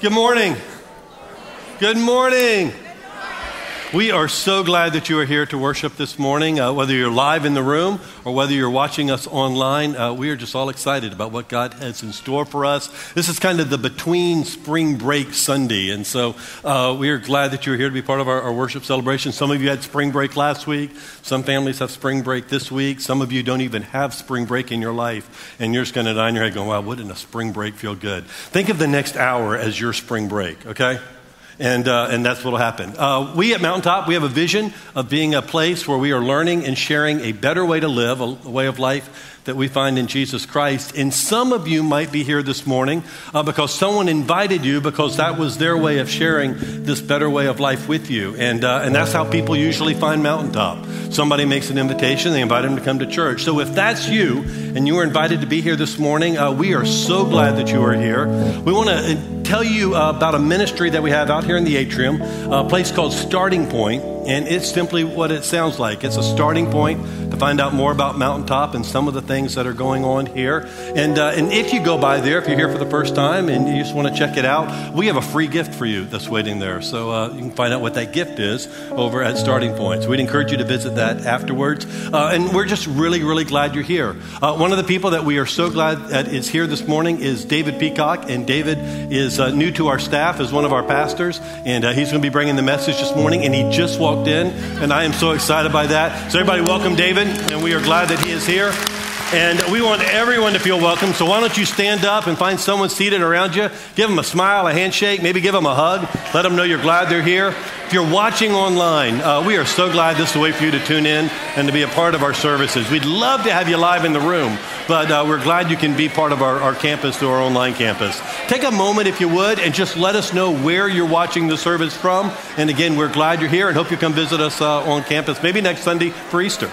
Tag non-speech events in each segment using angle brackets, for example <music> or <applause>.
Good morning. Good morning. We are so glad that you are here to worship this morning. Uh, whether you're live in the room or whether you're watching us online, uh, we are just all excited about what God has in store for us. This is kind of the between spring break Sunday, and so uh, we are glad that you're here to be part of our, our, worship celebration. Some of you had spring break last week. Some families have spring break this week. Some of you don't even have spring break in your life, and you're just going to die in your head going, "Wow, wouldn't a spring break feel good?" Think of the next hour as your spring break. Okay and, uh, and that's what will happen. Uh, we at Mountaintop, we have a vision of being a place where we are learning and sharing a better way to live, a, a way of life that we find in Jesus Christ. And some of you might be here this morning uh, because someone invited you because that was their way of sharing this better way of life with you. And, uh, and that's how people usually find Mountaintop. Somebody makes an invitation, they invite them to come to church. So if that's you and you were invited to be here this morning, uh, we are so glad that you are here. We want to uh, tell you about a ministry that we have out here in the atrium, a place called Starting Point. And it's simply what it sounds like. It's a starting point to find out more about Mountaintop and some of the things that are going on here. And, uh, and if you go by there, if you're here for the first time and you just want to check it out, we have a free gift for you that's waiting there. So uh, you can find out what that gift is over at Starting Point. So we'd encourage you to visit that afterwards. Uh, and we're just really, really glad you're here. Uh, one of the people that we are so glad that is here this morning is David Peacock. And David is uh, new to our staff as one of our pastors. And uh, he's going to be bringing the message this morning. And he just walked walked in, and I am so excited by that. So, everybody, welcome David, and we are glad that he is here. And we want everyone to feel welcome. So, why don't you stand up and find someone seated around you? Give them a smile, a handshake, maybe give them a hug. Let them know you're glad they're here. If you're watching online, uh, we are so glad this is a way for you to tune in and to be a part of our services. We'd love to have you live in the room, but uh, we're glad you can be part of our, our campus through our online campus. Take a moment, if you would, and just let us know where you're watching the service from. And again, we're glad you're here and hope you come visit us uh, on campus, maybe next Sunday for Easter.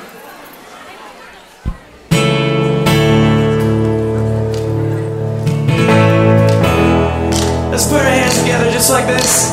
Let's put our hands together just like this.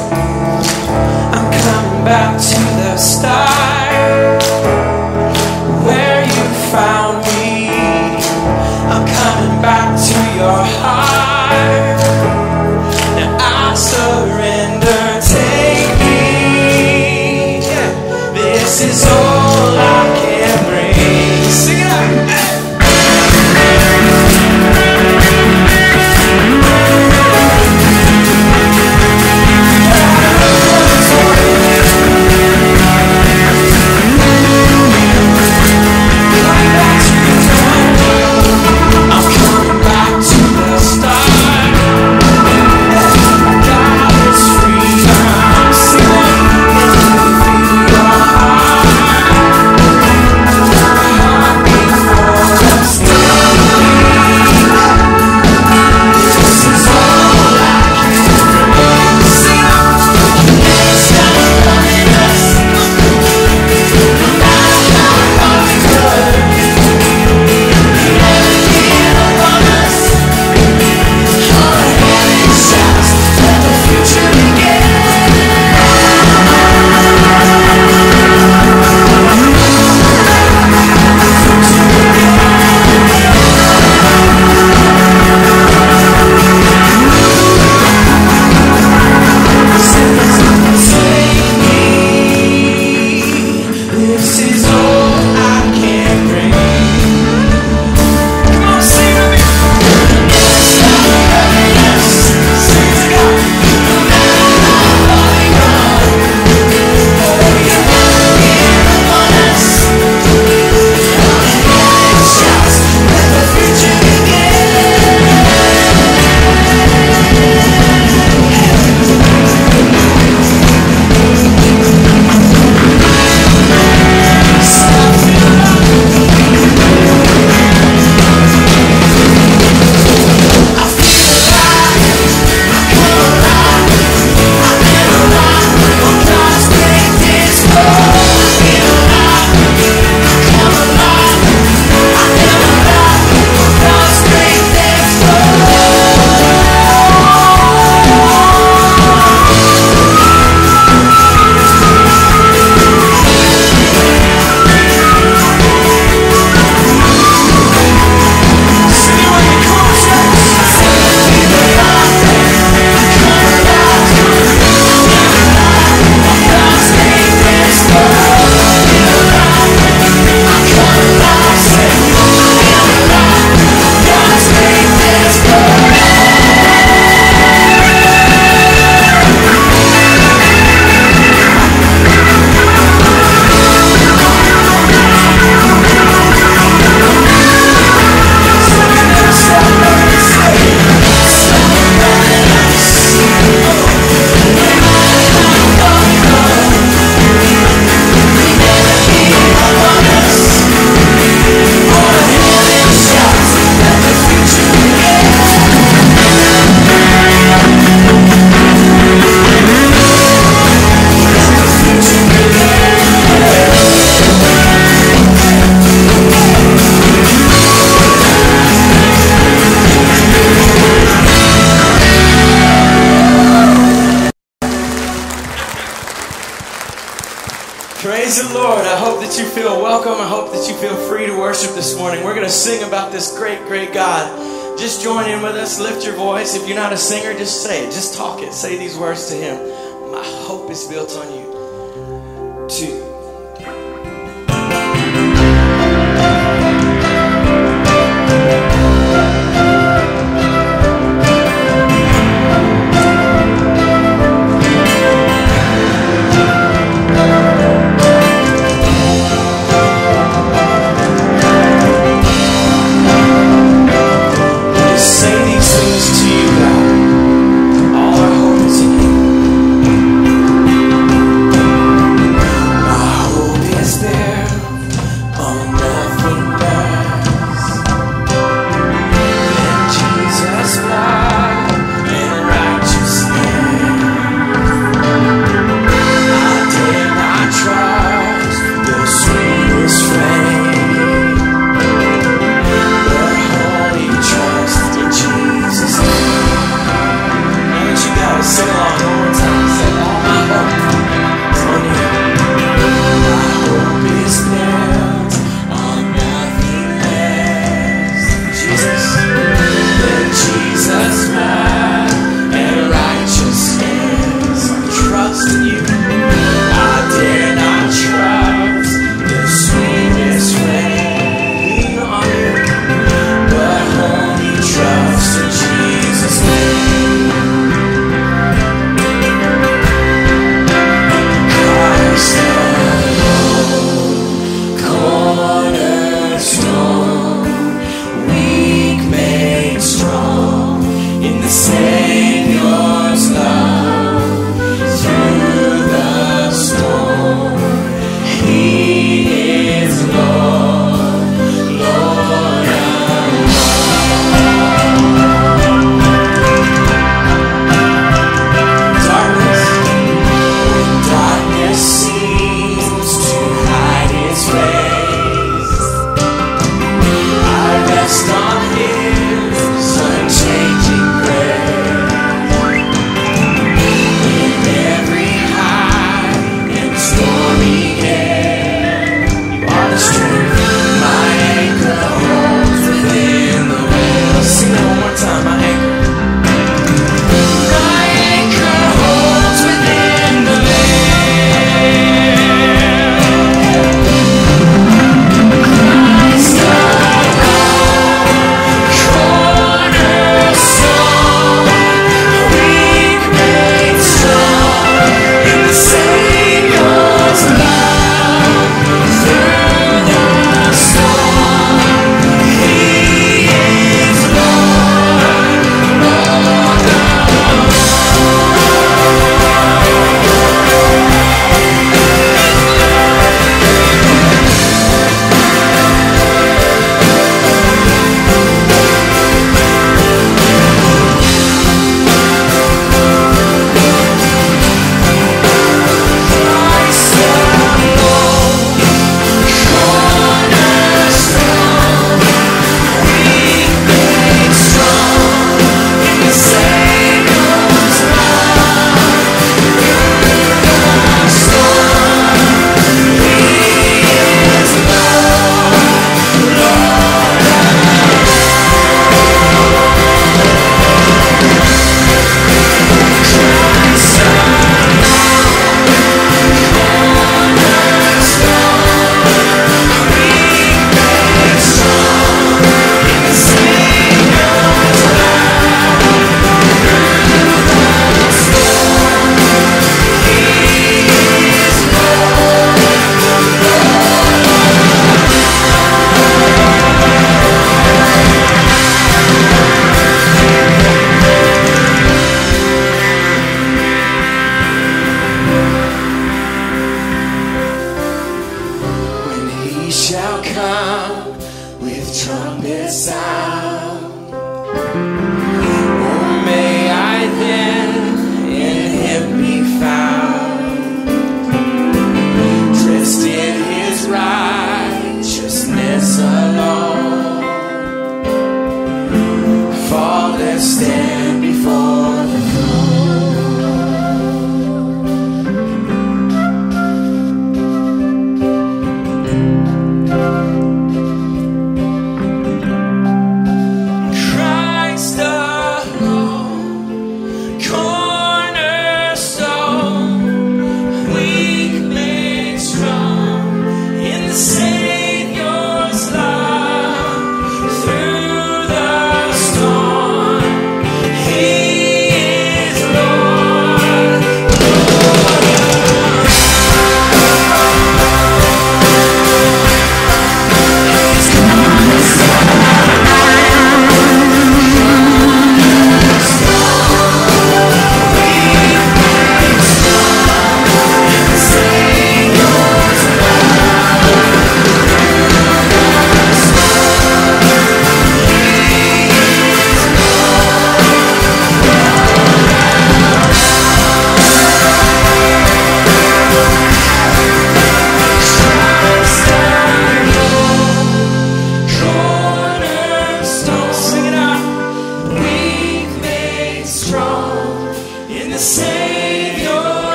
Just lift your voice. If you're not a singer, just say it. Just talk it. Say these words to Him.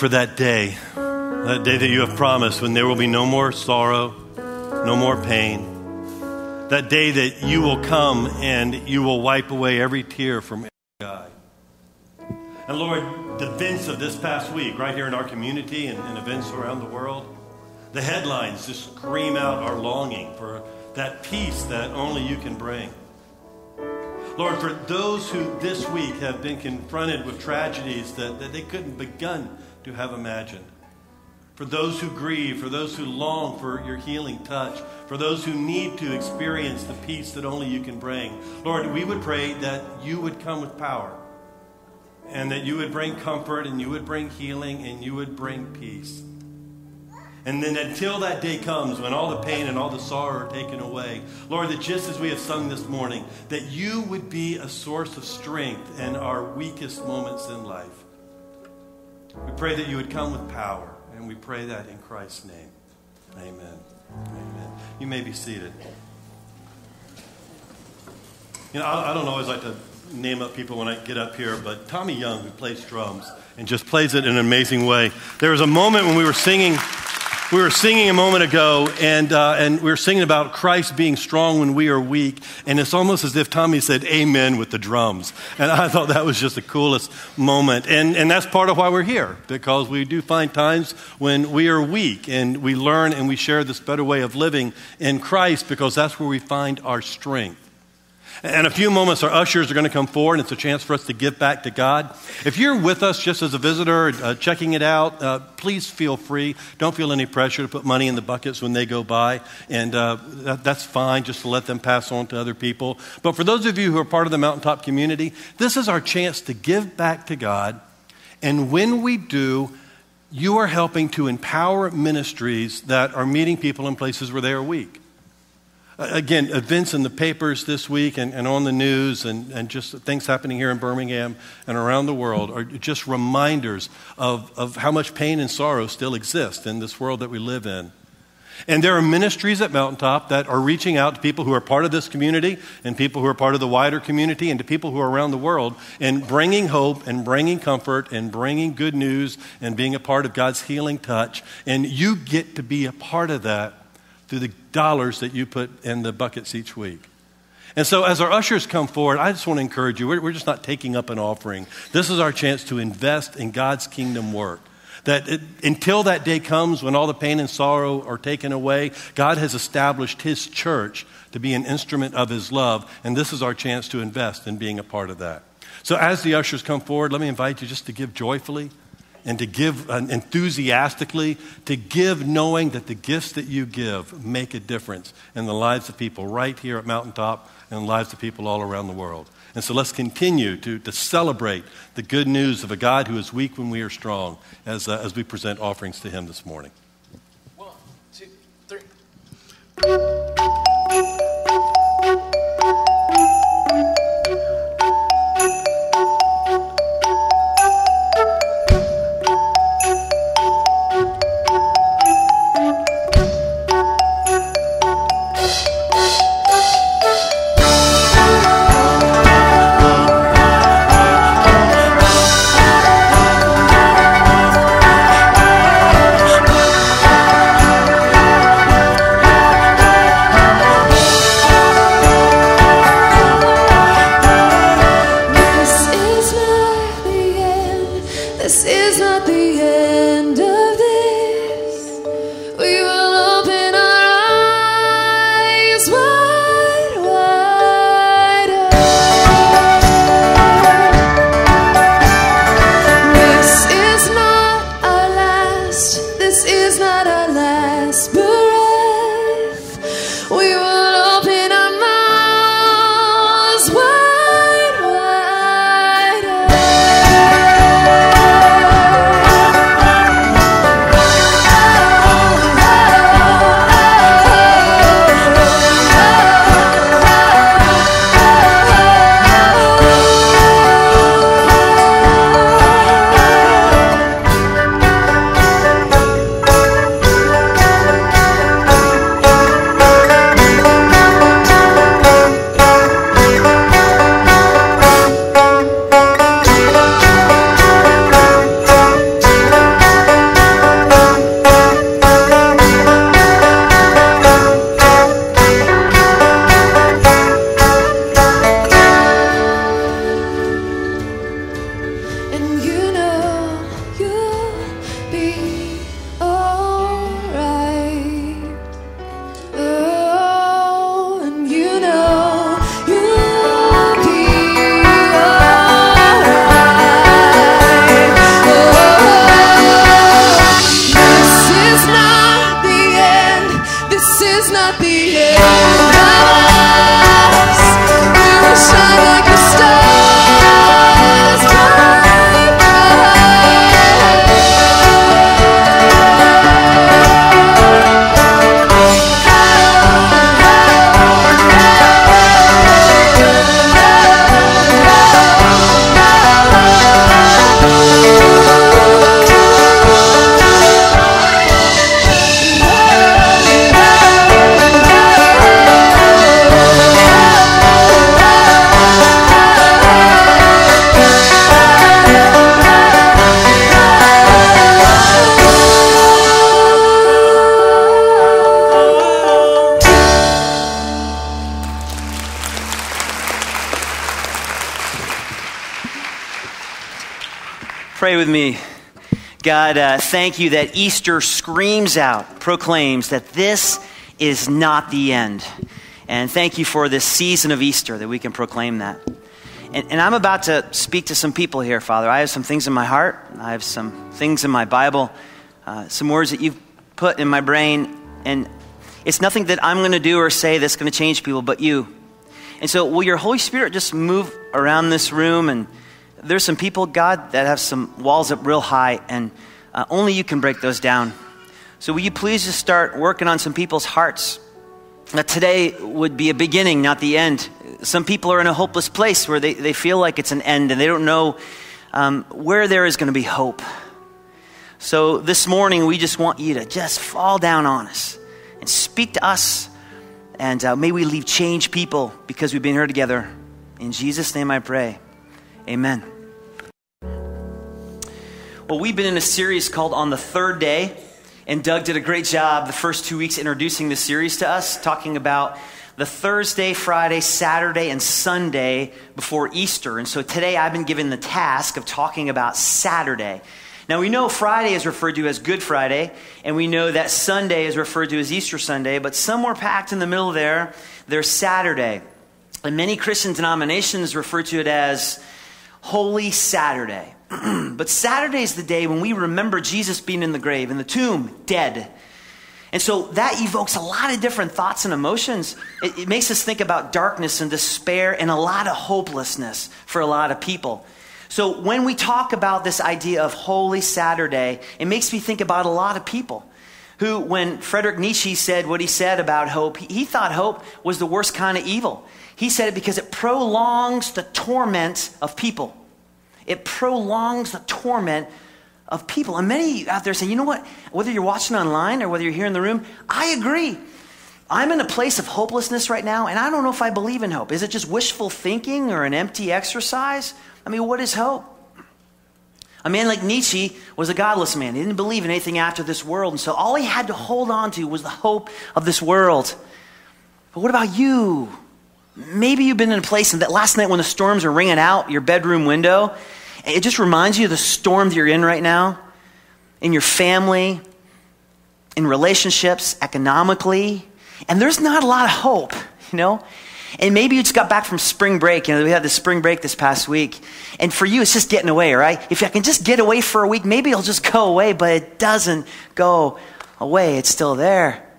for that day, that day that you have promised when there will be no more sorrow, no more pain. That day that you will come and you will wipe away every tear from every eye. And Lord, the events of this past week, right here in our community and, and events around the world, the headlines just scream out our longing for that peace that only you can bring. Lord, for those who this week have been confronted with tragedies that, that they couldn't begin to have imagined. For those who grieve, for those who long for your healing touch, for those who need to experience the peace that only you can bring. Lord, we would pray that you would come with power and that you would bring comfort and you would bring healing and you would bring peace. And then until that day comes when all the pain and all the sorrow are taken away, Lord, that just as we have sung this morning, that you would be a source of strength in our weakest moments in life. We pray that you would come with power, and we pray that in Christ's name. Amen. Amen. You may be seated. You know, I, I don't always like to name up people when I get up here, but Tommy Young, who plays drums and just plays it in an amazing way. There was a moment when we were singing we were singing a moment ago, and, uh, and we were singing about Christ being strong when we are weak. And it's almost as if Tommy said amen with the drums. And I thought that was just the coolest moment. And, and that's part of why we're here, because we do find times when we are weak and we learn and we share this better way of living in Christ, because that's where we find our strength. In a few moments, our ushers are going to come forward, and it's a chance for us to give back to God. If you're with us just as a visitor, uh, checking it out, uh, please feel free. Don't feel any pressure to put money in the buckets when they go by, and uh, that, that's fine just to let them pass on to other people. But for those of you who are part of the Mountaintop community, this is our chance to give back to God. And when we do, you are helping to empower ministries that are meeting people in places where they are weak again, events in the papers this week and, and on the news and, and just things happening here in Birmingham and around the world are just reminders of, of how much pain and sorrow still exist in this world that we live in. And there are ministries at Mountaintop that are reaching out to people who are part of this community and people who are part of the wider community and to people who are around the world and bringing hope and bringing comfort and bringing good news and being a part of God's healing touch. And you get to be a part of that through the dollars that you put in the buckets each week. And so, as our ushers come forward, I just want to encourage you. We're, we're just not taking up an offering. This is our chance to invest in God's kingdom work. That it, until that day comes when all the pain and sorrow are taken away, God has established His church to be an instrument of His love. And this is our chance to invest in being a part of that. So, as the ushers come forward, let me invite you just to give joyfully and to give enthusiastically, to give knowing that the gifts that you give make a difference in the lives of people right here at Mountaintop and the lives of people all around the world. And so let's continue to, to celebrate the good news of a God who is weak when we are strong as, uh, as we present offerings to Him this morning. One, two, three. Me. God, uh, thank you that Easter screams out, proclaims that this is not the end. And thank you for this season of Easter that we can proclaim that. And, and, I'm about to speak to some people here, Father. I have some things in my heart, I have some things in my Bible, uh, some words that you've put in my brain. And it's nothing that I'm going to do or say that's going to change people, but you. And so, will your Holy Spirit just move around this room and there's some people, God, that have some walls up real high, and uh, only you can break those down. So, will you please just start working on some people's hearts? That today would be a beginning, not the end. Some people are in a hopeless place where they, they feel like it's an end and they don't know um, where there is going to be hope. So, this morning, we just want you to just fall down on us and speak to us. And uh, may we leave changed people because we've been here together. In Jesus' name I pray. Amen. Well, we've been in a series called On the Third Day, and Doug did a great job the first two weeks introducing the series to us, talking about the Thursday, Friday, Saturday, and Sunday before Easter. And so today I've been given the task of talking about Saturday. Now we know Friday is referred to as Good Friday, and we know that Sunday is referred to as Easter Sunday, but somewhere packed in the middle there, there's Saturday. And many Christian denominations refer to it as Holy Saturday. <clears throat> but Saturday is the day when we remember Jesus being in the grave, in the tomb, dead. And so that evokes a lot of different thoughts and emotions. It, it, makes us think about darkness and despair and a lot of hopelessness for a lot of people. So when we talk about this idea of Holy Saturday, it makes me think about a lot of people who, when Frederick Nietzsche said what he said about hope, he, he thought hope was the worst kind of evil. He said it because it prolongs the torment of people. It prolongs the torment of people. And many out there say, you know what? Whether you're watching online or whether you're here in the room, I agree. I'm in a place of hopelessness right now, and I don't know if I believe in hope. Is it just wishful thinking or an empty exercise? I mean, what is hope? A man like Nietzsche was a godless man. He didn't believe in anything after this world, and so all he had to hold on to was the hope of this world. But what about you? Maybe you've been in a place and that last night when the storms are ringing out your bedroom window, it just reminds you of the storm that you're in right now, in your family, in relationships, economically, and there's not a lot of hope, you know? And maybe you just got back from spring break. You know, we had the spring break this past week. And for you, it's just getting away, right? If I can just get away for a week, maybe it'll just go away, but it doesn't go away. It's still there.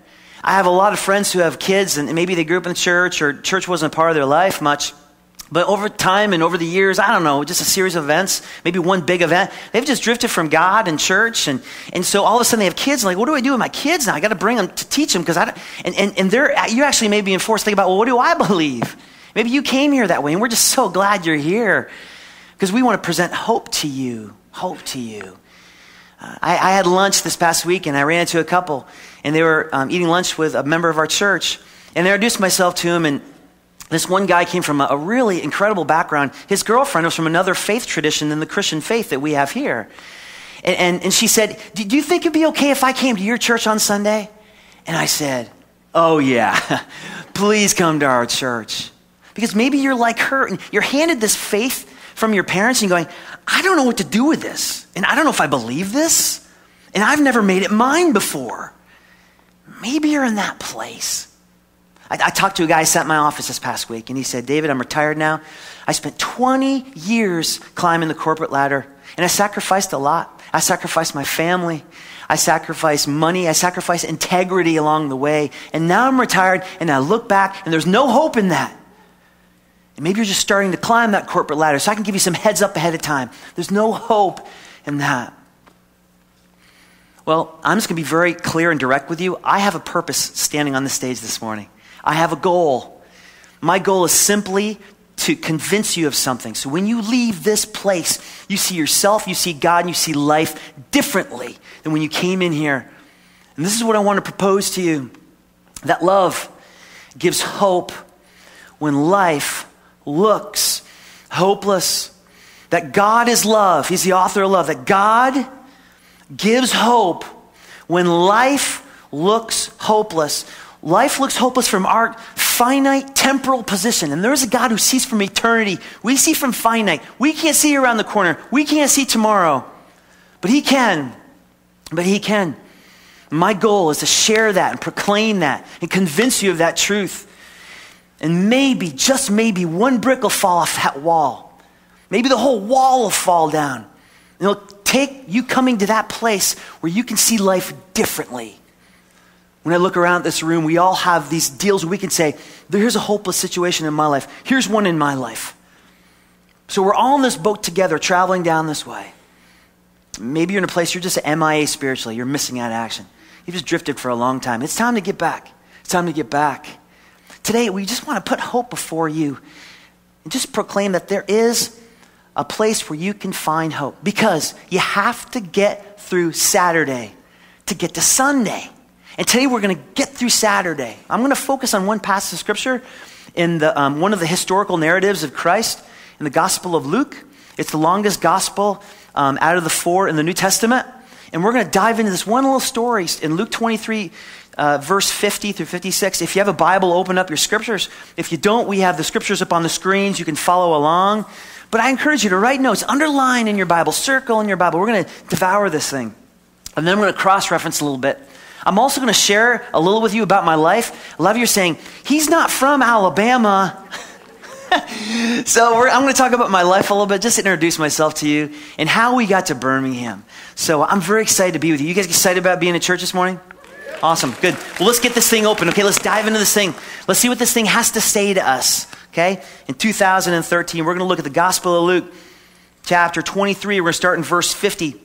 I have a lot of friends who have kids, and maybe they grew up in the church or church wasn't a part of their life much. But over time and over the years, I don't know, just a series of events, maybe one big event, they've just drifted from God and church. And, and so all of a sudden they have kids, and like, what do I do with my kids now? I got to bring them to teach them because I don't, and, and, and they're, you actually may be enforced to think about, well, what do I <laughs> believe? Maybe you came here that way, and we're just so glad you're here because we want to present hope to you. Hope to you. Uh, I, I, had lunch this past week, and I ran into a couple, and they were um, eating lunch with a member of our church. And I introduced myself to him, and this one guy came from a, a really incredible background. His girlfriend was from another faith tradition than the Christian faith that we have here. And, and, and she said, Do you think it'd be okay if I came to your church on Sunday? And I said, Oh, yeah. <laughs> Please come to our church. Because maybe you're like her, and you're handed this faith from your parents, and going, I don't know what to do with this. And I don't know if I believe this. And I've never made it mine before. Maybe you're in that place. I, I talked to a guy sat in my office this past week, and he said, David, I'm retired now. I spent 20 years climbing the corporate ladder, and I sacrificed a lot. I sacrificed my family. I sacrificed money. I sacrificed integrity along the way. And now I'm retired, and I look back, and there's no hope in that. And maybe you're just starting to climb that corporate ladder, so I can give you some heads up ahead of time. There's no hope in that. Well, I'm just going to be very clear and direct with you. I have a purpose standing on the stage this morning. I have a goal. My goal is simply to convince you of something. So when you leave this place, you see yourself, you see God, and you see life differently than when you came in here. And this is what I want to propose to you that love gives hope when life looks hopeless. That God is love. He's the author of love. That God gives hope when life looks hopeless. Life looks hopeless from our finite temporal position. And there's a God who sees from eternity. We see from finite. We can't see around the corner. We can't see tomorrow. But He can. But He can. My goal is to share that and proclaim that and convince you of that truth. And maybe, just maybe, one brick will fall off that wall. Maybe the whole wall will fall down. And it'll take you coming to that place where you can see life differently. When I look around this room, we all have these deals we can say, here's a hopeless situation in my life. Here's one in my life. So we're all in this boat together, traveling down this way. Maybe you're in a place you're just MIA spiritually. You're missing out action. You've just drifted for a long time. It's time to get back. It's time to get back. Today, we just want to put hope before you and just proclaim that there is a place where you can find hope because you have to get through Saturday to get to Sunday. And today we're going to get through Saturday. I'm going to focus on one passage of scripture in the, um, one of the historical narratives of Christ in the Gospel of Luke. It's the longest gospel um, out of the four in the New Testament. And we're going to dive into this one little story in Luke 23, uh, verse 50 through 56. If you have a Bible, open up your scriptures. If you don't, we have the scriptures up on the screens. You can follow along. But I encourage you to write notes, underline in your Bible, circle in your Bible. We're going to devour this thing. And then I'm going to cross reference a little bit. I'm also going to share a little with you about my life. A lot of you are saying, he's not from Alabama. <laughs> so I'm going to talk about my life a little bit, just introduce myself to you and how we got to Birmingham. So I'm very excited to be with you. You guys excited about being at church this morning? Awesome. Good. Well, let's get this thing open. Okay, let's dive into this thing. Let's see what this thing has to say to us. Okay? In 2013, we're going to look at the Gospel of Luke, chapter 23. We're going to start in verse 50.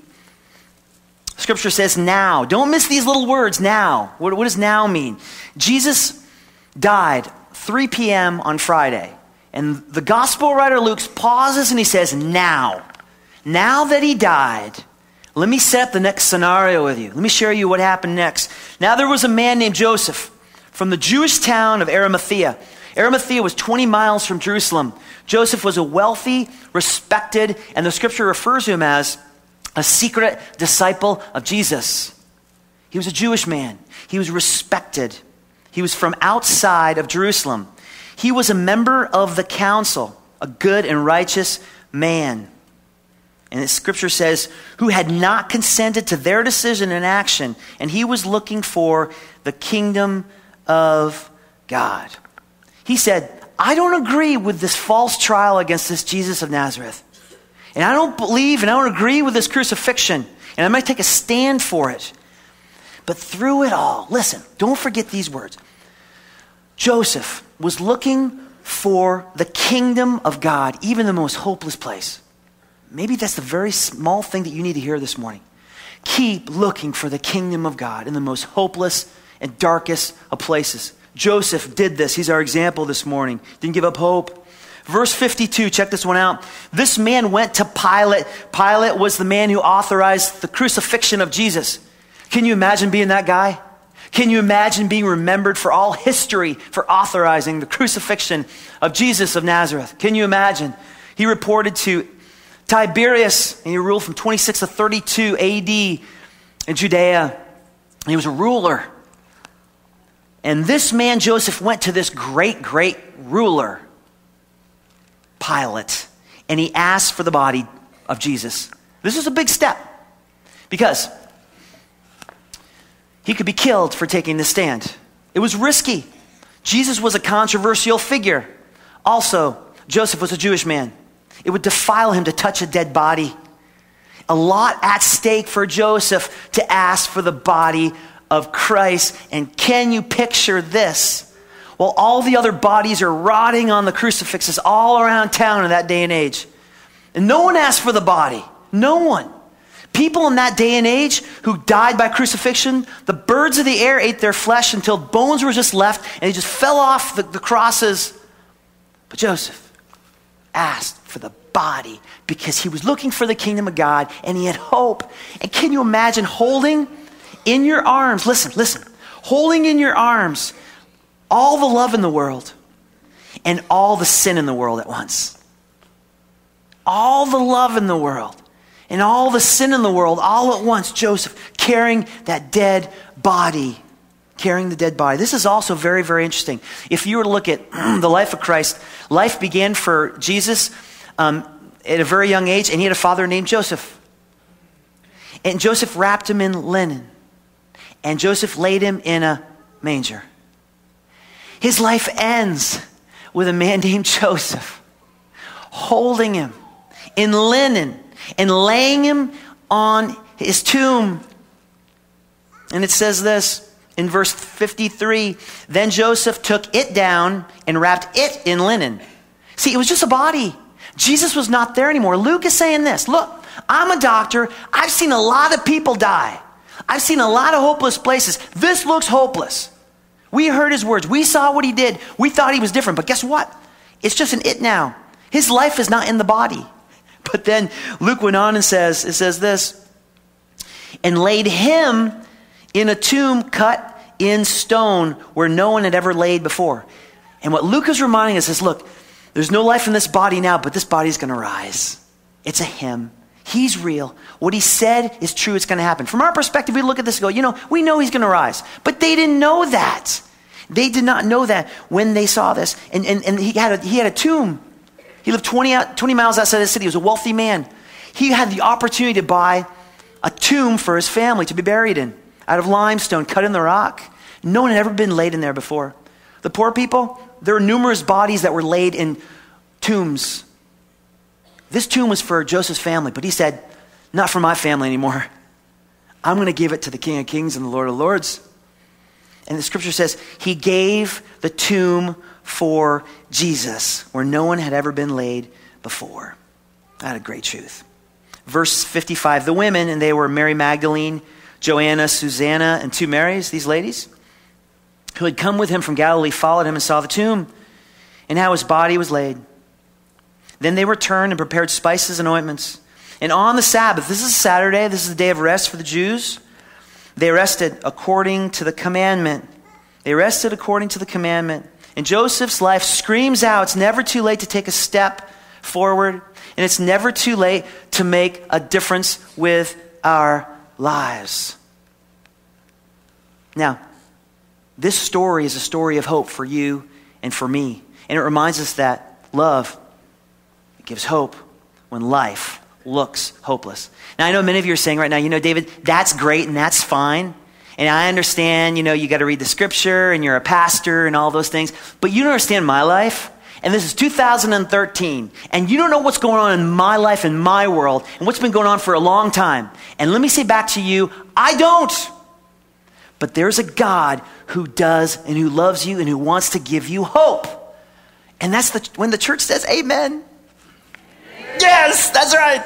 Scripture says now. Don't miss these little words now. What, what does now mean? Jesus died 3 p.m. on Friday. And the gospel writer Luke pauses and he says, Now. Now that he died, let me set up the next scenario with you. Let me share you what happened next. Now there was a man named Joseph from the Jewish town of Arimathea. Arimathea was 20 miles from Jerusalem. Joseph was a wealthy, respected, and the scripture refers to him as a secret disciple of Jesus. He was a Jewish man. He was respected. He was from outside of Jerusalem. He was a member of the council, a good and righteous man. And the scripture says, who had not consented to their decision and action, and he was looking for the kingdom of God. He said, I don't agree with this false trial against this Jesus of Nazareth. And I don't believe and I don't agree with this crucifixion. And I might take a stand for it. But through it all, listen, don't forget these words. Joseph was looking for the kingdom of God, even the most hopeless place. Maybe that's the very small thing that you need to hear this morning. Keep looking for the kingdom of God in the most hopeless and darkest of places. Joseph did this. He's our example this morning. Didn't give up hope. Verse 52, check this one out. This man went to Pilate. Pilate was the man who authorized the crucifixion of Jesus. Can you imagine being that guy? Can you imagine being remembered for all history for authorizing the crucifixion of Jesus of Nazareth? Can you imagine? He reported to Tiberius, and he ruled from 26 to 32 AD in Judea. He was a ruler. And this man, Joseph, went to this great, great ruler, Pilate, and he asked for the body of Jesus. This is a big step because he could be killed for taking the stand. It was risky. Jesus was a controversial figure. Also, Joseph was a Jewish man. It would defile him to touch a dead body. A lot at stake for Joseph to ask for the body of Christ. And can you picture this? While all the other bodies are rotting on the crucifixes all around town in that day and age. And no one asked for the body. No one. People in that day and age who died by crucifixion, the birds of the air ate their flesh until bones were just left and they just fell off the, the crosses. But Joseph, asked for the body because he was looking for the kingdom of God and he had hope. And can you imagine holding in your arms, listen, listen, holding in your arms all the love in the world and all the sin in the world at once? All the love in the world and all the sin in the world all at once. Joseph carrying that dead body carrying the dead body. This is also very, very interesting. If you were to look at <clears throat> the life of Christ, life began for Jesus um, at a very young age, and he had a father named Joseph. And Joseph wrapped him in linen. And Joseph laid him in a manger. His life ends with a man <laughs> named Joseph holding him in linen and laying him on his tomb. And it says this in verse 53 Then Joseph took it down and wrapped it in linen. See, it was just a body. Jesus was not there anymore. Luke is saying this Look, I'm a doctor. I've seen a lot of people die. I've seen a lot of hopeless places. This looks hopeless. We heard his words. We saw what he did. We thought he was different. But guess what? It's just an it now. His life is not in the body. <laughs> But then Luke went on and says, it says this, and laid him in a tomb cut in stone where no one had ever laid before. And what Luke is reminding us is look, there's no life in this body now, but this body is going to rise. It's a him. He's real. What he said is true. It's going to happen. From our perspective, we look at this and go, you know, we know he's going to rise. But they didn't know that. They did not know that when they saw this. And, and, and he, had a, he had a tomb. He lived 20, out, 20 miles outside of the city. He was a wealthy man. He had the opportunity to buy a tomb for his family to be buried in out of limestone cut in the rock. No one had ever been laid in there before. The poor people, there were numerous bodies that were laid in tombs this tomb was for Joseph's family, but he said, Not for my family anymore. I'm going to give it to the King of Kings and the Lord of Lords. And the scripture says, He gave the tomb for Jesus, where no one had ever been laid before. That a great truth. Verse 55 The women, and they were Mary Magdalene, Joanna, Susanna, and two Marys, these ladies, who had come with him from Galilee, followed him and saw the tomb and how his body was laid. Then they returned and prepared spices and ointments. And on the Sabbath, this is Saturday, this is the day of rest for the Jews, they rested according to the commandment. They rested according to the commandment. And Joseph's life screams out it's never too late to take a step forward, and it's never too late to make a difference with our lives. Now, this story is a story of hope for you and for me. And it reminds us that love gives hope when life looks hopeless. Now, I know many of you are saying right now, you know, David, that's great and that's fine. And I understand, you know, you got to read the scripture and you're a pastor and all those things. But you don't understand my life. And this is 2013. And you don't know what's going on in my life, in my world, and what's been going on for a long time. And let me say back to you, I don't. But there's a God who does and who loves you and who wants to give you hope. And that's the, when the church says amen. Yes, that's right.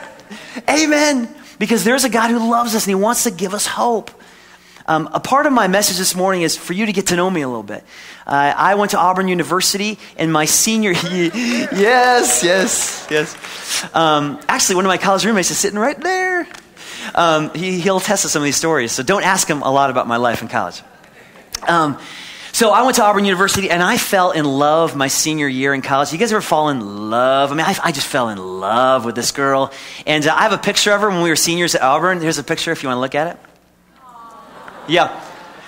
Amen. Because there's a God who loves us and he wants to give us hope. Um, a part of my message this morning is for you to get to know me a little bit. Uh, I went to Auburn University in my senior <laughs> year. yes, yes, yes. Um, actually, one of my college roommates is sitting right there. Um, he, he'll test us some of these stories, so don't ask him a lot about my life in college. Um, so I went to Auburn University and I fell in love my senior year in college. You guys ever fall in love? I mean, I, I just fell in love with this girl. And uh, I have a picture of her when we were seniors at Auburn. Here's a picture if you want to look at it. Yeah.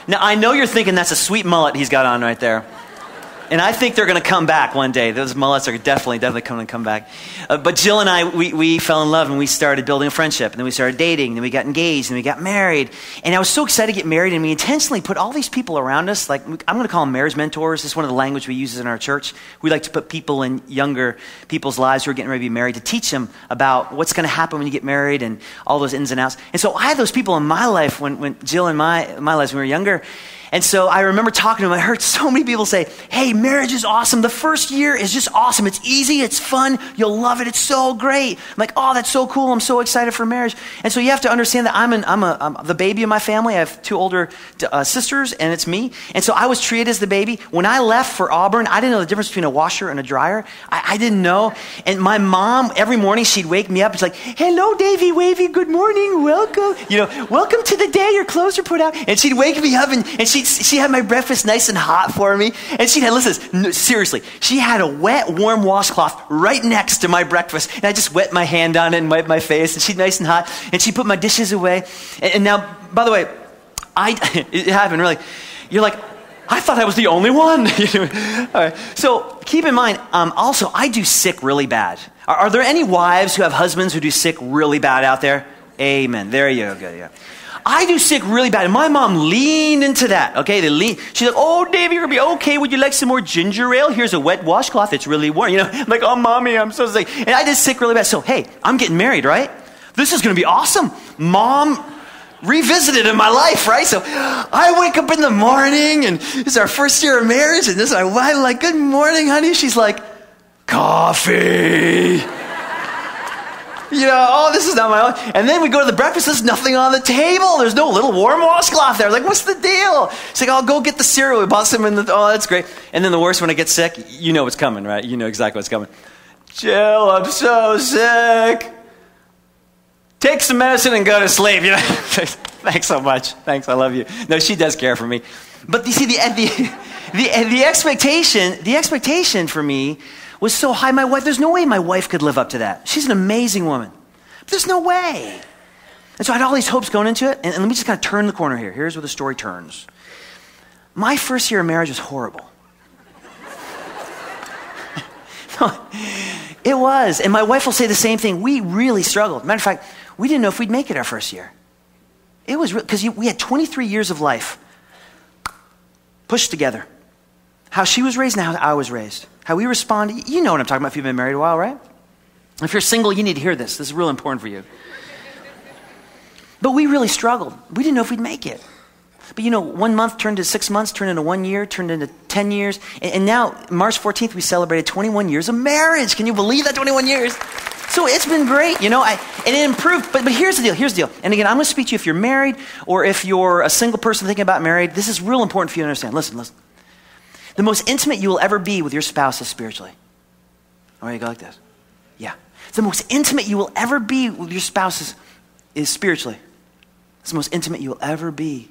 Now, I know you're thinking that's a sweet mullet he's got on right there. And I think they're going to come back one day. Those mullets are definitely, definitely going to come back. Uh, but Jill and I, we, we fell in love and we started building a friendship. And then we started dating. And then we got engaged and we got married. And I was so excited to get married. And we intentionally put all these people around us. Like, I'm going to call them marriage mentors. This is one of the language we use in our church. We like to put people in younger people's lives who are getting ready to be married to teach them about what's going to happen when you get married and all those ins and outs. And so I had those people in my life when, when Jill and my, my lives when we were younger. And so I remember talking to him. I heard so many people say, Hey, marriage is awesome. The first year is just awesome. It's easy. It's fun. You'll love it. It's so great. I'm like, Oh, that's so cool. I'm so excited for marriage. And so you have to understand that I'm, an, I'm, a, I'm the baby of my family. I have two older uh, sisters, and it's me. And so I was treated as the baby. When I left for Auburn, I didn't know the difference between a washer and a dryer. I, I didn't know. And my mom, every morning, she'd wake me up. She's like, Hello, Davy Wavy. Good morning. Welcome. You know, welcome to the day your clothes are put out. And she'd wake me up and, and she'd she had my breakfast nice and hot for me. And she had, listen, no, seriously, she had a wet, warm washcloth right next to my breakfast. And I just wet my hand on it and wiped my face. And she's nice and hot. And she put my dishes away. And, and now, by the way, I, <laughs> it happened really. You're like, I thought I was the only one. <laughs> All right. So keep in mind, um, also, I do sick really bad. Are, are there any wives who have husbands who do sick really bad out there? Amen. There you go. Yeah. I do sick really bad. And my mom leaned into that. Okay, they lean. She's like, "Oh, Dave, you're gonna be okay. Would you like some more ginger ale? Here's a wet washcloth. It's really warm." You know, <laughs> I'm like, "Oh, mommy, I'm so sick." And I did sick really bad. So, hey, I'm getting married, right? This is gonna be awesome. Mom revisited in my life, right? So I wake up in the morning and it's our first year of marriage, and this is my wife, like, good morning, honey. She's like, coffee. You know, oh, this is not my own. And then we go to the breakfast, there's nothing on the table. There's no little warm washcloth there. Like, what's the deal? She's like, I'll go get the cereal. We bought some in the, oh, that's great. And then the worst, when I get sick, you know what's coming, right? You know exactly what's coming. Jill, I'm so sick take some medicine and go to sleep. You know, <laughs> thanks so much. Thanks, I love you. No, she does care for me. But you see, the, the, <laughs> the, the expectation, the expectation for me was so high. My wife, there's no way my wife could live up to that. She's an amazing woman. But there's no way. And so I had all these hopes going into it. And, and let me just kind of turn the corner here. Here's where the story turns. My first year of marriage was horrible. <laughs> it was. And my wife will say the same thing. We really struggled. Matter of fact, we didn't know if we'd make it our first year. It was because we had 23 years of life pushed together. How she was raised and how I was raised. How we respond. You know what I'm talking about if you've been married a while, right? If you're single, you need to hear this. This is real important for you. But we really struggled. We didn't know if we'd make it. But you know, one month turned to six months, turned into one year, turned into 10 years. And, and now, March 14th, we celebrated 21 years of marriage. Can you believe that 21 years? So it's been great, you know, I, and it improved. But, but here's the deal. Here's the deal. And again, I'm going to speak to you if you're married or if you're a single person thinking about married. This is real important for you to understand. Listen, listen. The most intimate you will ever be with your spouse is spiritually. All right, you go like this. Yeah. The most intimate you will ever be with your spouse is, is spiritually. It's the most intimate you will ever be.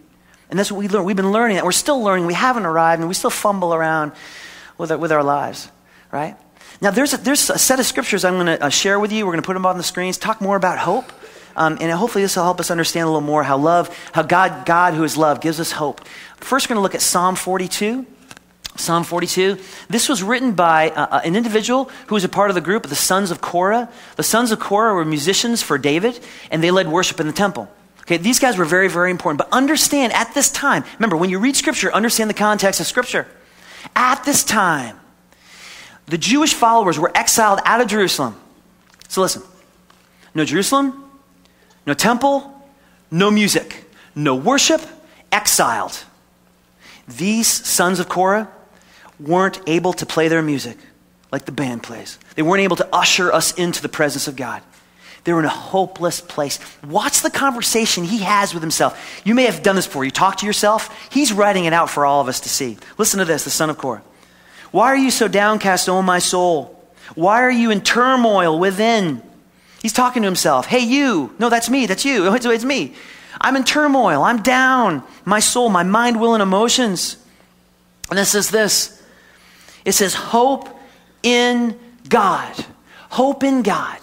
And that's what we learn. We've been learning that. We're still learning. We haven't arrived, and we still fumble around with our, with our lives, right? Now, there's a, there's a set of scriptures I'm going to uh, share with you. We're going to put them on the screens, talk more about hope. Um, and hopefully, this will help us understand a little more how love, how God, God who is love, gives us hope. First, we're going to look at Psalm 42. Psalm 42. This was written by uh, uh, an individual who was a part of the group the sons of Korah. The sons of Korah were musicians for David, and they led worship in the temple. Okay, these guys were very, very important. But understand at this time, remember, when you read Scripture, understand the context of Scripture. At this time, the Jewish followers were exiled out of Jerusalem. So listen no Jerusalem, no temple, no music, no worship, exiled. These sons of Korah weren't able to play their music like the band plays, they weren't able to usher us into the presence of God. They were in a hopeless place. Watch the conversation he has with himself. You may have done this before. You talk to yourself. He's writing it out for all of us to see. Listen to this, the son of Korah. Why are you so downcast, O my soul? Why are you in turmoil within? He's talking to himself. Hey, you. No, that's me. That's you. <laughs> It's, it's me. I'm in turmoil. I'm down. My soul, my mind, will, and emotions. And it says this it says, hope in God. Hope in God.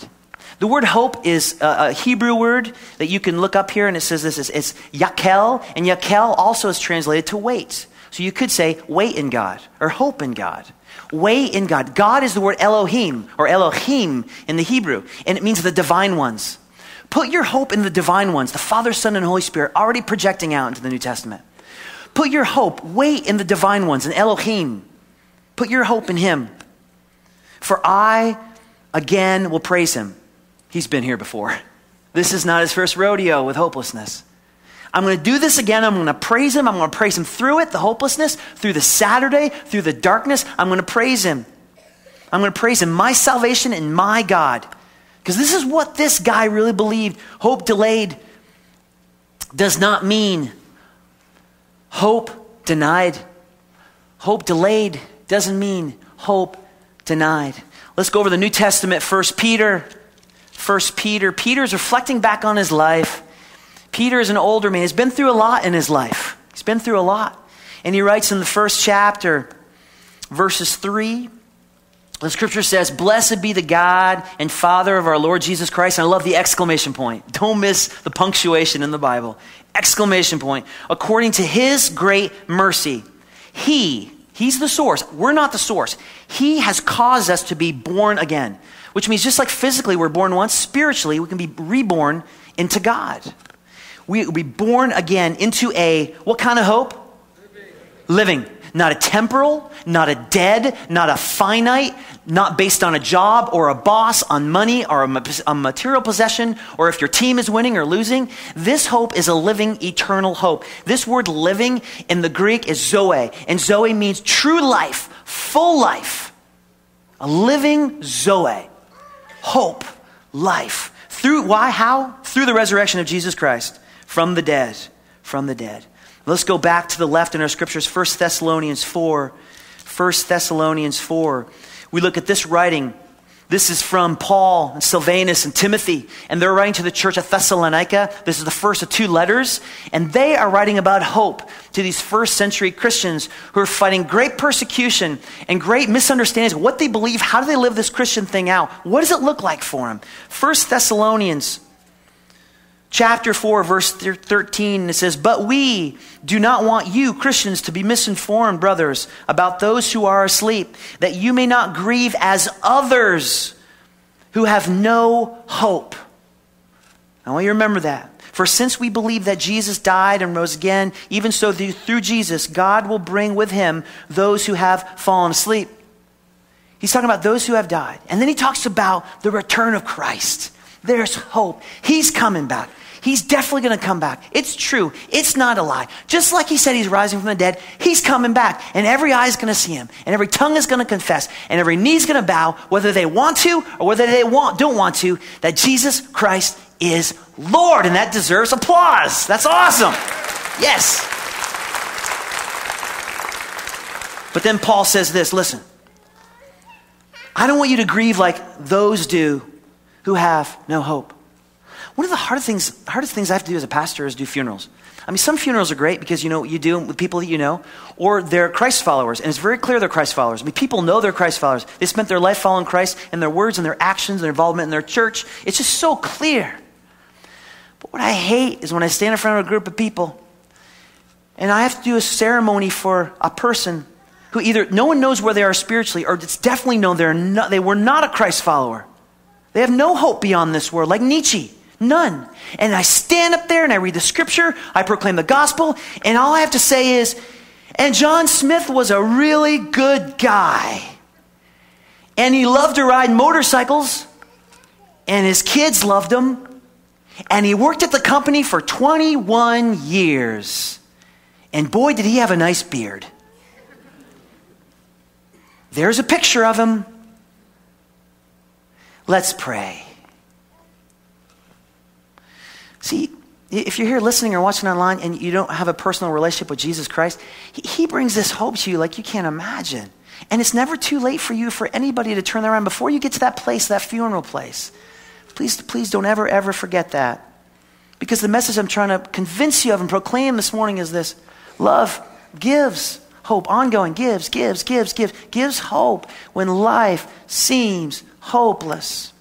The word hope is a, Hebrew word that you can look up here, and it says this is it's yakel, and yakel also is translated to wait. So you could say, wait in God or hope in God. Wait in God. God is the word Elohim or Elohim in the Hebrew, and it means the divine ones. Put your hope in the divine ones, the Father, Son, and Holy Spirit, already projecting out into the New Testament. Put your hope, wait in the divine ones, in Elohim. Put your hope in Him. For I, again, will praise Him. He's been here before. This is not his first rodeo with hopelessness. I'm going to do this again. I'm going to praise him. I'm going to praise him through it, the hopelessness, through the Saturday, through the darkness. I'm going to praise him. I'm going to praise him, my salvation and my God. Because this is what this guy really believed. Hope delayed does not mean hope denied. Hope delayed doesn't mean hope denied. Let's go over the New Testament, First Peter. First Peter. Peter's reflecting back on his life. Peter is an older man. He's been through a lot in his life. He's been through a lot. And he writes in the first chapter, verses 3, the scripture says, Blessed be the God and Father of our Lord Jesus Christ. And I love the exclamation point. Don't miss the punctuation in the Bible. Exclamation point. According to his great mercy, he, he's the source. We're not the source. He has caused us to be born again, which means just like physically we're born once, spiritually we can be reborn into God. We will be born again into a what kind of hope? Living. Not a temporal, not a dead, not a finite, not based on a job or a boss, on money or a, material possession, or if your team is winning or losing. This hope is a living, eternal hope. This word living in the Greek is zoe, and zoe means true life, full life. A living zoe. Hope, life. Through, why, how? Through the resurrection of Jesus Christ from the dead. From the dead. Let's go back to the left in our scriptures, 1 Thessalonians 4. 1 Thessalonians 4. We look at this writing. This is from Paul and Silvanus and Timothy, and they're writing to the church of Thessalonica. This is the first of two letters, and they are writing about hope to these first century Christians who are fighting great persecution and great misunderstandings what they believe. How do they live this Christian thing out? What does it look like for them? First Thessalonians chapter 4, verse 13, it says, But we do not want you, Christians, to be misinformed, brothers, about those who are asleep, that you may not grieve as others who have no hope. I want you to remember that. For since we believe that Jesus died and rose again, even so through Jesus, God will bring with him those who have fallen asleep. He's talking about those who have died. And then he talks about the return of Christ. There's hope. He's coming back. He's definitely going to come back. It's true. It's not a lie. Just like he said he's rising from the dead, he's coming back. And every eye is going to see him. And every tongue is going to confess. And every knee is going to bow, whether they want to or whether they want, don't want to, that Jesus Christ is Lord. And that deserves applause. That's awesome. Yes. But then Paul says this listen, I don't want you to grieve like those do who have no hope. One of the hardest things, hardest things I have to do as a pastor is do funerals. I mean, some funerals are great because you know what you do with people that you know, or they're Christ followers, and it's very clear they're Christ followers. I mean, people know they're Christ followers. They spent their life following Christ, and their words and their actions and their involvement in their church. It's just so clear. But what I hate is when I stand in front of a group of people, and I have to do a ceremony for a person who either no one knows where they are spiritually, or it's definitely known they're not, they were not a Christ follower. They have no hope beyond this world, like Nietzsche. None. And I stand up there and I read the scripture, I proclaim the gospel, and all I have to say is, and John Smith was a really good guy. And he loved to ride motorcycles, and his kids loved him. And he worked at the company for 21 years. And boy, did he have a nice beard. There's a picture of him. Let's pray. See, if you're here listening or watching online and you don't have a personal relationship with Jesus Christ, he, brings this hope to you like you can't imagine. And it's never too late for you, for anybody to turn around before you get to that place, that funeral place. Please, please don't ever, ever forget that. Because the message I'm trying to convince you of and proclaim this morning is this love gives hope, ongoing, gives, gives, gives, gives, gives hope when life seems hopeless.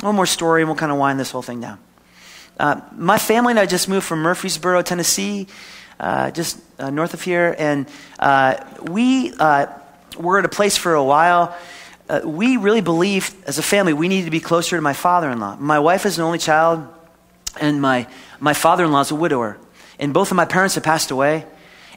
One more story and we'll kind of wind this whole thing down. Uh, my family and I just moved from Murfreesboro, Tennessee, uh, just uh, north of here, and uh, we uh, were at a place for a while. We really believed as a family we needed to be closer to my father in law. My wife is an only child, and my, my father in law is a widower. And both of my parents have passed away.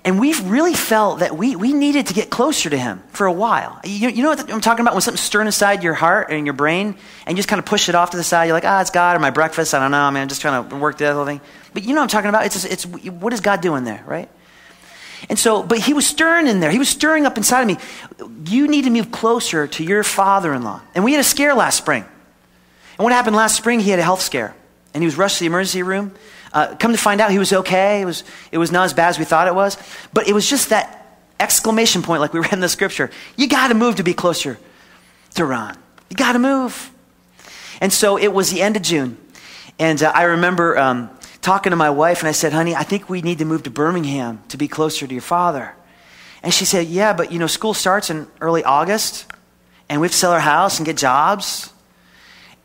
And we've really felt that we, we needed to get closer to him for a while. You, you know what I'm talking about? When something's stirring inside your heart and your brain, and you just kind of push it off to the side. You're like, ah, oh, it's God or my breakfast. I don't know, man. I'm just trying to work the other thing. But you know what I'm talking about? It's, it's what is God doing there, right? And so, but he was stirring in there. He was stirring up inside of me. You need to move closer to your father in law. And we had a scare last spring. And what happened last spring? He had a health scare. And he was rushed to the emergency room. Uh, come to find out, he was okay. It was, it was not as bad as we thought it was. But it was just that exclamation point, like we <laughs> read in the scripture. You got to move to be closer to Ron. You got to move. And so it was the end of June. And uh, I remember um, talking to my wife, and I said, honey, I think we need to move to Birmingham to be closer to your father. And she said, yeah, but you know, school starts in early August, and we have to sell our house and get jobs.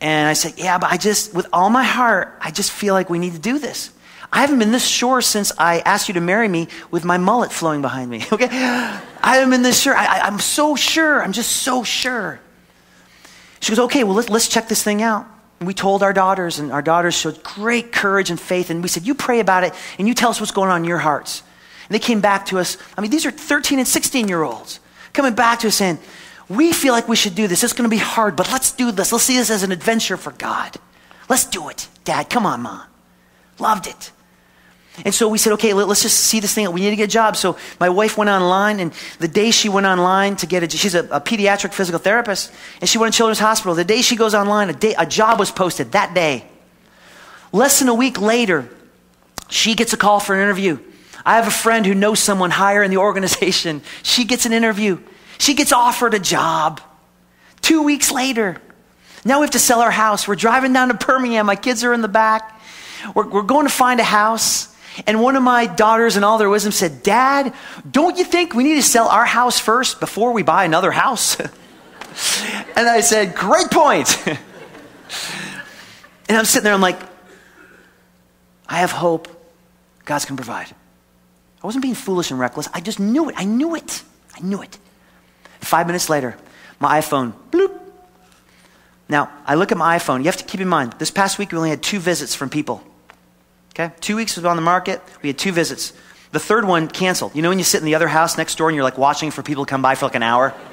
And I said, Yeah, but I just, with all my heart, I just feel like we need to do this. I haven't been this sure since I asked you to marry me with my mullet flowing behind me. <laughs> Okay? I haven't been this sure. I, am so sure. I'm just so sure. She goes, Okay, well, let's, let's check this thing out. And we told our daughters, and our daughters showed great courage and faith. And we said, You pray about it, and you tell us what's going on in your hearts. And they came back to us. I mean, these are 13 and 16 year olds coming back to us saying, We feel like we should do this. It's going to be hard, but let's do this. Let's see this as an adventure for God. Let's do it. Dad, come on, mom. Loved it. And so we said, okay, let, us just see this thing. We need to get a job. So my wife went online, and the day she went online to get a, she's a, a pediatric physical therapist, and she went to Children's Hospital. The day she goes online, a, day, a job was posted that day. Less than a week later, she gets a call for an interview. I have a friend who knows someone higher in the organization. She gets an interview. She gets offered a job. Two weeks later, now we have to sell our house. We're driving down to Birmingham. My kids are in the back. We're, we're going to find a house. And one of my daughters, in all their wisdom, said, Dad, don't you think we need to sell our house first before we buy another house? <laughs> and I said, Great point. <laughs> and I'm sitting there, I'm like, I have hope. God's going to provide. I wasn't being foolish and reckless. I just knew it. I knew it. I knew it. Five minutes later, my iPhone, bloop. Now, I look at my iPhone. You have to keep in mind, this past week we only had two visits from people. Okay? Two weeks was on the market. We had two visits. The third one canceled. You know when you sit in the other house next door and you're like watching for people to come by for like an hour? <laughs>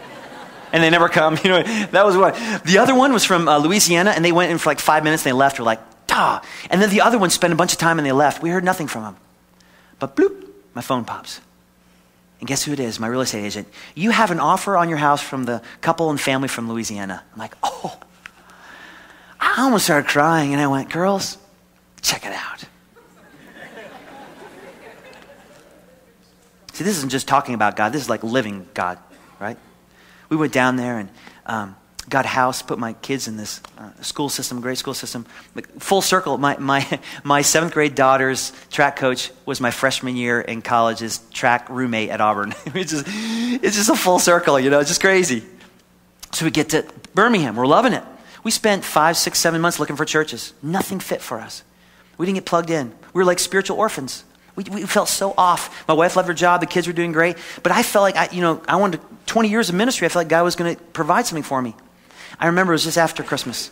And they never come. <laughs> You know, that was one. The other one was from uh, Louisiana and they went in for like five minutes and they left. We're like, duh. And then the other one spent a bunch of time and they left. We heard nothing from them. But bloop, my phone pops. And guess who it is? My real estate agent. You have an offer on your house from the couple and family from Louisiana. I'm like, oh. I almost started crying and I went, girls, check it out. See, this isn't just talking about God, this is like living God, right? We went down there and um, got house, put my kids in this uh, school system, grade school system. Full circle, my, my, <laughs> my seventh grade daughter's track coach was my freshman year in college's track roommate at Auburn. <laughs> it's, just, it's just a full circle, you know, it's just crazy. So we get to Birmingham, we're loving it. We spent five, six, seven months looking for churches. Nothing fit for us. We didn't get plugged in. We were like spiritual orphans. We, we felt so off. My wife loved her job. The kids were doing great. But I felt like, I, you know, I wanted 20 years of ministry. I felt like God was going to provide something for me. I remember it was just after Christmas.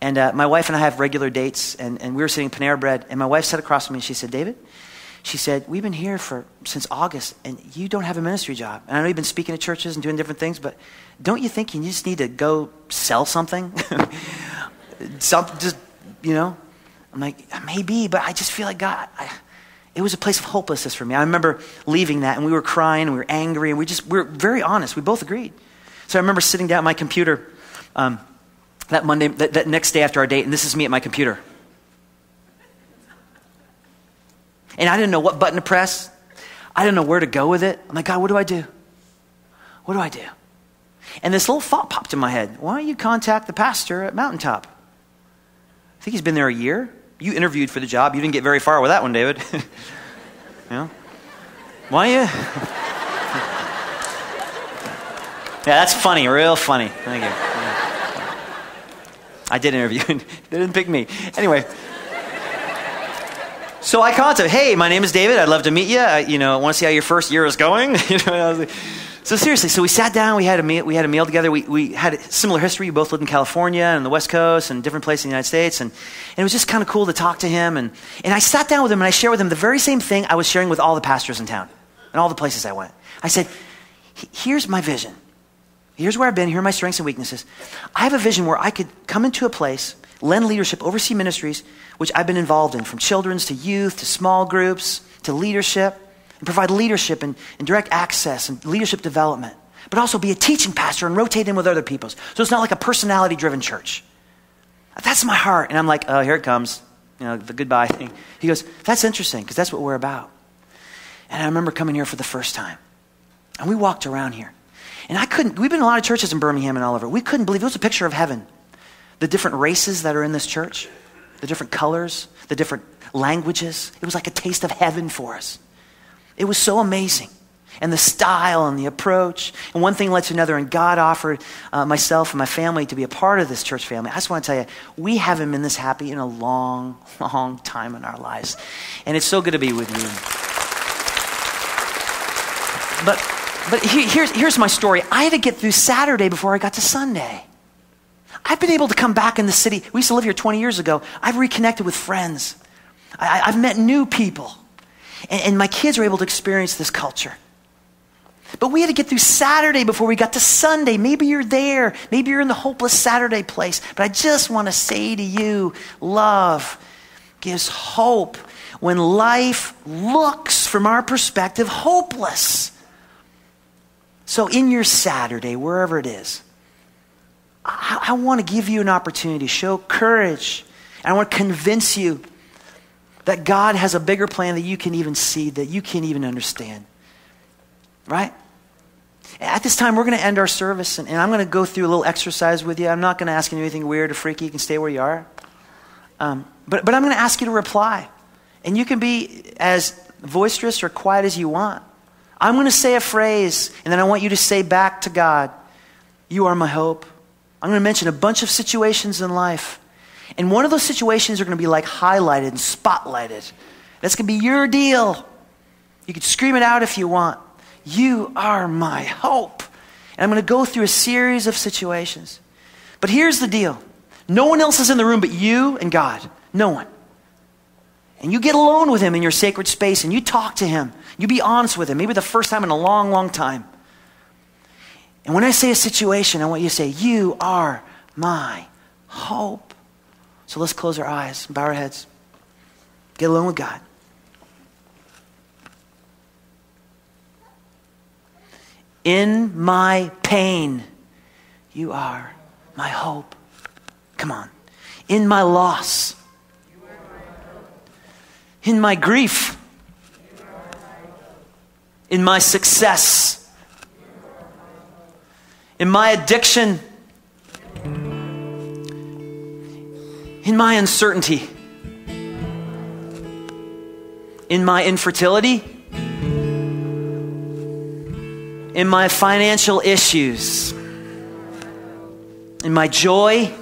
And uh, my wife and I have regular dates. And, and we were sitting Panera Bread. And my wife sat across from me and she said, David, she said, We've been here for since August, and you don't have a ministry job. And I know you've been speaking at churches and doing different things, but don't you think you just need to go sell something? <laughs> something, just, you know? I'm like, maybe, but I just feel like God, I, it was a place of hopelessness for me. I remember leaving that and we were crying and we were angry and we just, we were very honest. We both agreed. So I remember sitting down at my computer um, that Monday, that, that next day after our date, and this is me at my computer. And I didn't know what button to press. I didn't know where to go with it. I'm like, God, what do I do? What do I do? And this little thought popped in my head. Why don't you contact the pastor at Mountaintop? I think he's been there a year. You interviewed for the job. You didn't get very far with that one, David. <laughs> know? Why you? <laughs> yeah, that's funny, real funny. Thank you. I did interview, <laughs> they didn't pick me. Anyway. So I contacted, hey, my name is David. I'd love to meet you. I, you know, I want to see how your first year is going. <laughs> you know, so seriously, so we sat down, we had a meal, we had a meal together. We, we had a similar history. We both lived in California and the West Coast and different places in the United States. And, and it was just kind of cool to talk to him. And, and I sat down with him and I shared with him the very same thing I was sharing with all the pastors in town and all the places I went. I said, here's my vision. Here's where I've been. Here are my strengths and weaknesses. I have a vision where I could come into a place, lend leadership, oversee ministries, which I've been involved in, from children's to youth to small groups to leadership and provide leadership and, and direct access and leadership development, but also be a teaching pastor and rotate in with other people's. So it's not like a personality driven church. That's my heart. And I'm like, oh, here it comes. You know, the goodbye thing. <laughs> He goes, that's interesting because that's what we're about. And I remember coming here for the first time. And we walked around here. And I couldn't, we've been in a lot of churches in Birmingham and all over. We couldn't believe it was a picture of heaven. The different races that are in this church, the different colors, the different languages. It was like a taste of heaven for us. It was so amazing. And the style and the approach. And one thing led to another. And God offered uh, myself and my family to be a part of this church family. I just want to tell you, we haven't been this happy in a long, long time in our lives. And it's so good to be with you. But, but here's, here's my story I had to get through Saturday before I got to Sunday. I've been able to come back in the city. We used to live here 20 years ago. I've reconnected with friends. I, have met new people. And, and my kids are able to experience this culture. But we had to get through Saturday before we got to Sunday. Maybe you're there. Maybe you're in the hopeless Saturday place. But I just want to say to you love gives hope when life looks, from our perspective, hopeless. So, in your Saturday, wherever it is, I, I want to give you an opportunity, to show courage. And I want to convince you that God has a bigger plan that you can even see, that you can't even understand. Right? At this time, we're going to end our service, and, and I'm going to go through a little exercise with you. I'm not going to ask you anything weird or freaky. You can stay where you are. Um, but, but I'm going to ask you to reply. And you can be as boisterous or quiet as you want. I'm going to say a phrase, and then I want you to say back to God, You are my hope. I'm going to mention a bunch of situations in life. And one of those situations are going to be like highlighted and spotlighted. That's going to be your deal. You can scream it out if you want. You are my hope. And I'm going to go through a series of situations. But here's the deal no one else is in the room but you and God. No one. And you get alone with Him in your sacred space and you talk to Him. You be honest with Him, maybe the first time in a long, long time. And when I say a situation, I want you to say, You are my hope. So let's close our eyes bow our heads. Get alone with God. In my pain, you are my hope. Come on. In my loss, in my grief, in my success, in my addiction, in my uncertainty, in my infertility, in my financial issues, in my joy,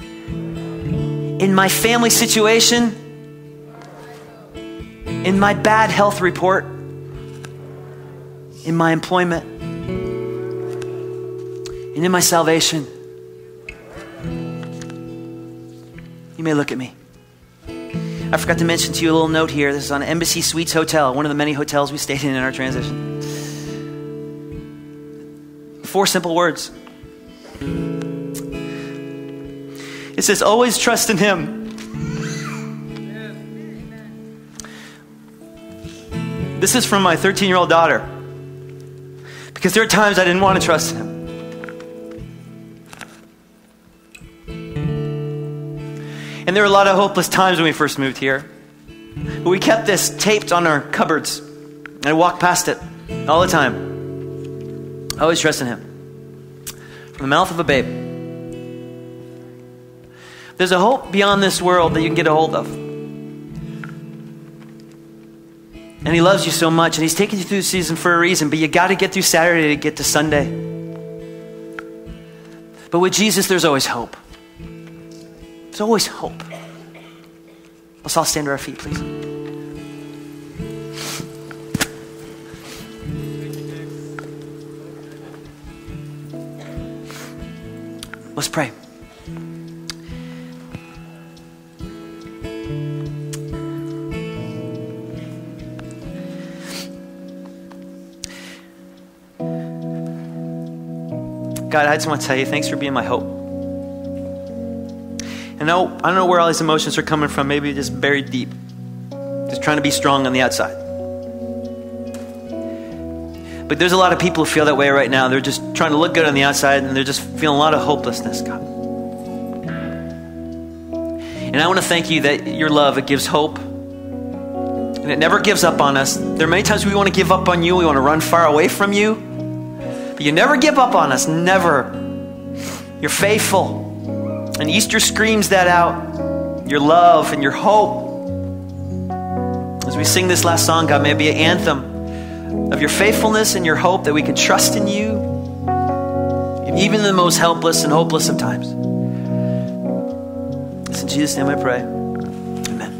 in my family situation, in my bad health report, in my employment, and in my salvation. You may look at me. I forgot to mention to you a little note here. This is on Embassy Suites Hotel, one of the many hotels we stayed in in our transition. Four simple words. It says, always trust in Him. This is from my 13 year old daughter. Because there are times I didn't want to trust Him. And there were a lot of hopeless times when we first moved here. But we kept this taped on our cupboards. And I walked past it all the time. Always trust in Him. From the mouth of a babe. There's a hope beyond this world that you can get a hold of. And He loves you so much, and He's taking you through the season for a reason, but you got to get through Saturday to get to Sunday. But with Jesus, there's always hope. There's always hope. Let's all stand to our feet, please. Let's pray. God, I just want to tell you, thanks for being my hope. And I know, I don't know where all these emotions are coming from, maybe just buried deep, just trying to be strong on the outside. But there's a lot of people who feel that way right now. They're just trying to look good on the outside and they're just feeling a lot of hopelessness, God. And I want to thank you that your love, it gives hope. And it never gives up on us. There are many times we want to give up on you, we want to run far away from you. But you never give up on us, never. You're faithful. And Easter screams that out your love and your hope. As we sing this last song, God, may it be an anthem of your faithfulness and your hope that we can trust in you, even in the most helpless and hopeless of times. It's in Jesus' name I pray. Amen.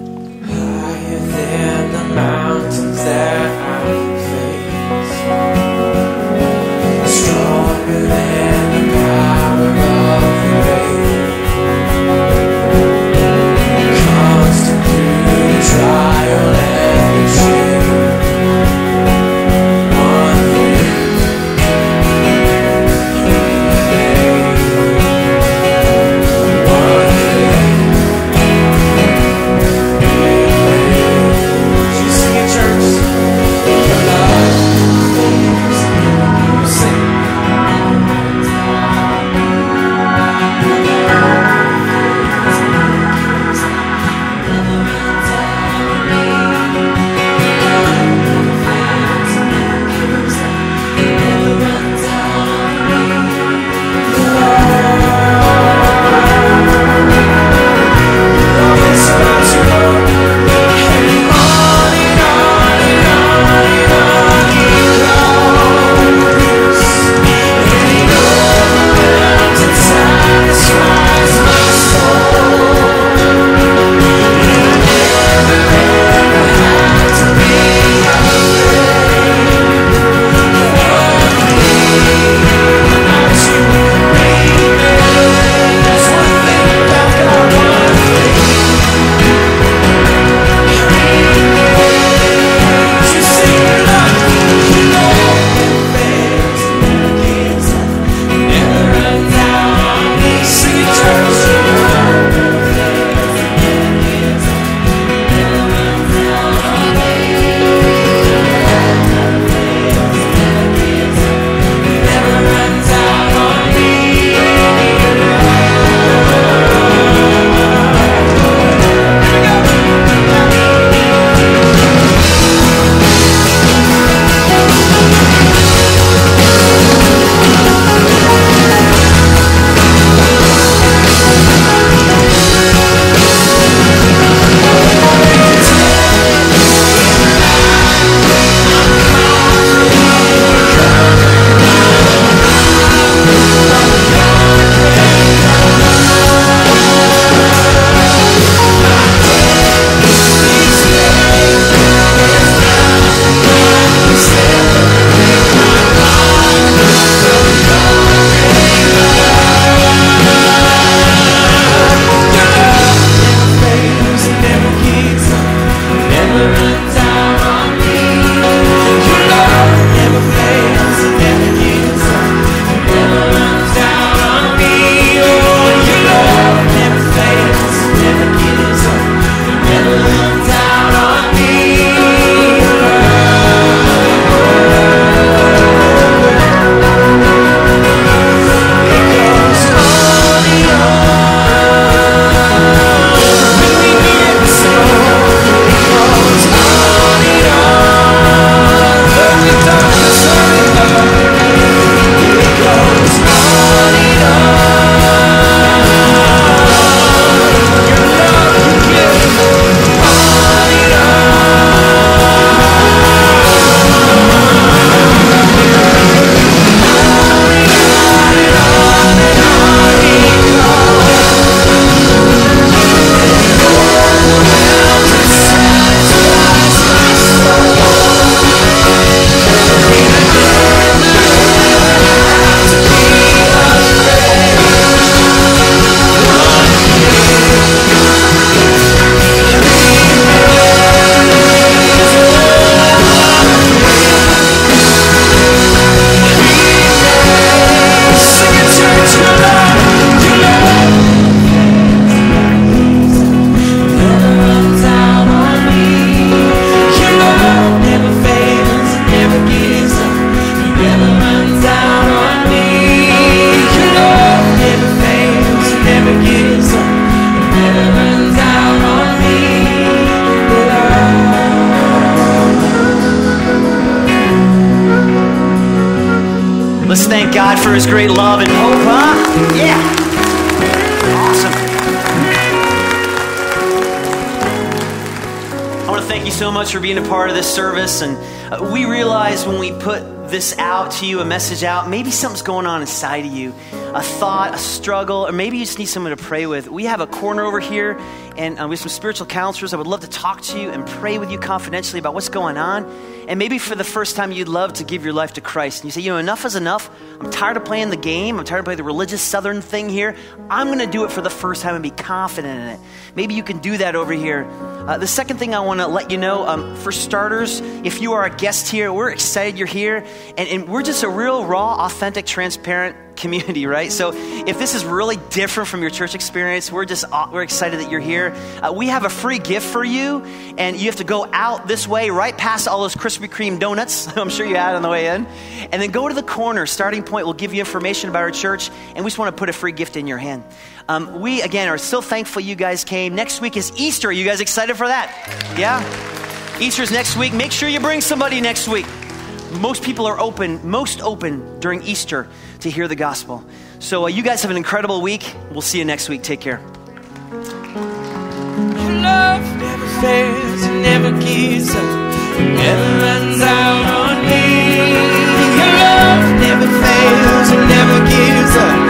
To you, a message out, maybe something's going on inside of you, a thought, a struggle, or maybe you just need someone to pray with. We have a corner over here, and uh, we have some spiritual counselors. I would love to talk to you and pray with you confidentially about what's going on. And maybe for the first time, you'd love to give your life to Christ. And you say, you know, enough is enough. I'm tired of playing the game. I'm tired of playing the religious Southern thing here. I'm going to do it for the first time and be confident in it. Maybe you can do that over here. Uh, the second thing I want to let you know, um, for starters, if you are a guest here, we're excited you're here. And, and we're just a real, raw, authentic, transparent community, right? So if this is really different from your church experience, we're just we're excited that you're here. Uh, we have a free gift for you, and you have to go out this way, right past all those Krispy Kreme donuts. <laughs> I'm sure you had on the way in, and then go to the corner. Starting point will give you information about our church, and we just want to put a free gift in your hand. Um, we again are so thankful you guys came. Next week is Easter. Are you guys excited for that? Yeah. Easter's next week. Make sure you bring somebody next week. Most people are open, most open during Easter to hear the gospel. So, uh, you guys have an incredible week. We'll see you next week. Take care. Love never fails, never gives up, never runs out on me. Your love never fails, never gives up.